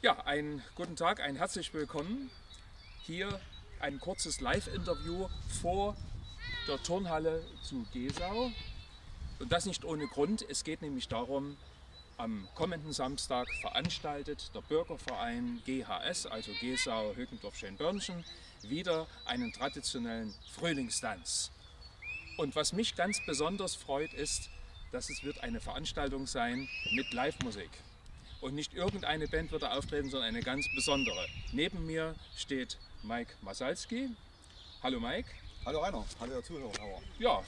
Ja, einen guten Tag, ein herzlich willkommen. Hier ein kurzes Live-Interview vor der Turnhalle zu Gesau. Und das nicht ohne Grund. Es geht nämlich darum, am kommenden Samstag veranstaltet der Bürgerverein GHS, also Gesau Högendorf Schönbörnchen, wieder einen traditionellen Frühlingstanz. Und was mich ganz besonders freut, ist, dass es wird eine Veranstaltung sein mit Live-Musik. Und nicht irgendeine Band wird da auftreten, sondern eine ganz besondere. Neben mir steht Mike Masalski. Hallo Mike. Hallo Rainer, hallo der Zuhörer. Ja,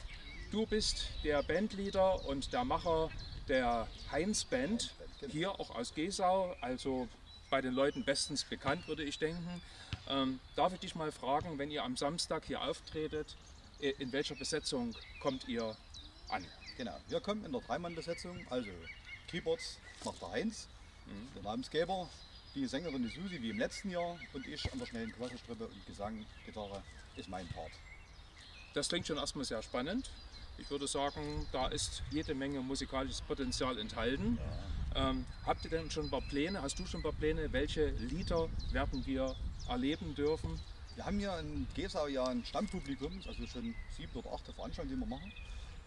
du bist der Bandleader und der Macher der Heinz Band, hier auch aus Gesau, also bei den Leuten bestens bekannt, würde ich denken. Ähm, darf ich dich mal fragen, wenn ihr am Samstag hier auftretet, in welcher Besetzung kommt ihr an? Genau, wir kommen in der Dreimann-Besetzung, also Keyboards macht der Heinz, mhm. der Namensgeber, die Sängerin die Susi wie im letzten Jahr und ich an der schnellen Quasselstrippe und Gesang, Gitarre ist mein Part. Das klingt schon erstmal sehr spannend. Ich würde sagen, da ist jede Menge musikalisches Potenzial enthalten. Ja. Ähm, habt ihr denn schon ein paar Pläne? Hast du schon ein paar Pläne? Welche Lieder werden wir erleben dürfen? Wir haben hier in Gesau ja ein Stammpublikum, also schon sieben oder acht Veranstaltungen, die wir machen.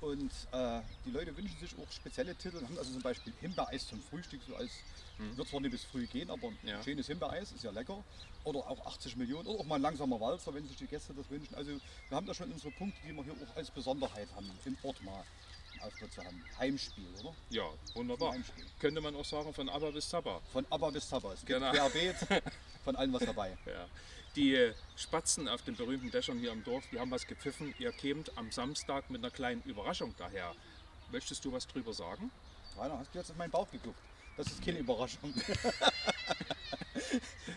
Und äh, die Leute wünschen sich auch spezielle Titel und haben also zum Beispiel Himbeereis zum Frühstück, so als hm. wird zwar nicht bis früh gehen, aber ja. ein schönes Himbeereis ist ja lecker. Oder auch 80 Millionen oder auch mal ein langsamer Walzer, wenn sich die Gäste das wünschen. Also wir haben da schon unsere Punkte, die wir hier auch als Besonderheit haben, im Ort mal Auftritt zu haben. Heimspiel, oder? Ja, wunderbar. Könnte man auch sagen von ABBA bis Zappa. Von ABBA bis Zappa. Es gibt genau. querbeet von allem was dabei. Ja. Die Spatzen auf den berühmten Dächern hier im Dorf, die haben was gepfiffen. Ihr kämt am Samstag mit einer kleinen Überraschung daher. Möchtest du was drüber sagen? Rainer, hast du jetzt auf meinen Bauch geguckt? Das ist keine Überraschung.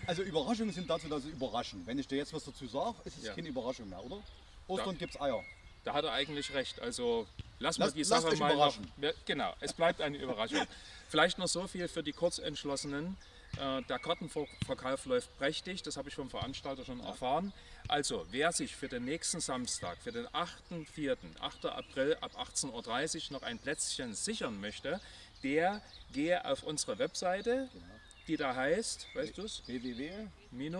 also Überraschungen sind dazu, dass sie überraschen. Wenn ich dir jetzt was dazu sage, ist es ja. keine Überraschung mehr, oder? Ostern gibt es Eier. Da hat er eigentlich recht. Also lass, lass mal die Sache mal überraschen. Noch, genau, es bleibt eine Überraschung. Vielleicht noch so viel für die Kurzentschlossenen. Äh, der Kartenverkauf läuft prächtig, das habe ich vom Veranstalter schon ja. erfahren. Also, wer sich für den nächsten Samstag, für den 8.4., 8. April ab 18.30 Uhr noch ein Plätzchen sichern möchte, der gehe auf unsere Webseite, genau. die da heißt, weißt du es? www.ghs.de,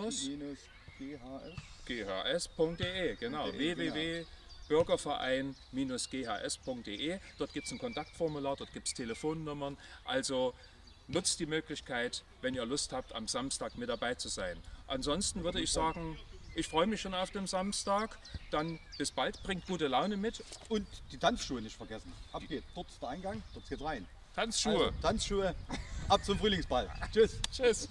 genau, www. Genau. Bürgerverein-ghs.de. Dort gibt es ein Kontaktformular, dort gibt es Telefonnummern. Also nutzt die Möglichkeit, wenn ihr Lust habt, am Samstag mit dabei zu sein. Ansonsten würde ich sagen, ich freue mich schon auf den Samstag. Dann bis bald, bringt gute Laune mit. Und die Tanzschuhe nicht vergessen. Ab geht. Dort ist der Eingang, dort geht rein. Tanzschuhe. Also, Tanzschuhe. Ab zum Frühlingsball. Tschüss. Tschüss.